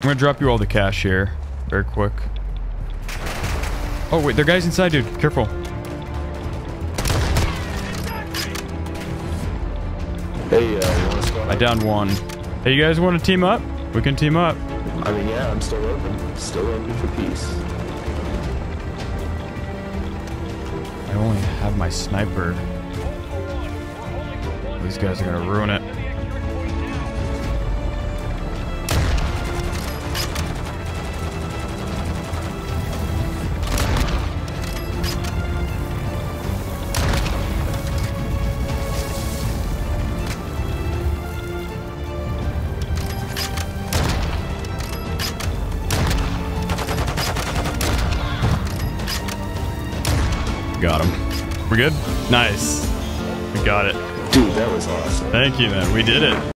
I'm gonna drop you all the cash here, very quick. Oh wait, there are guys inside, dude. Careful. Hey, uh, you want to? I downed one. Hey, you guys want to team up? We can team up. I mean, yeah, I'm still open. Still open for peace. I only have my sniper. These guys are gonna ruin it. Got him. We're good? Nice. We got it. Dude, that was awesome. Thank you, man. We did it.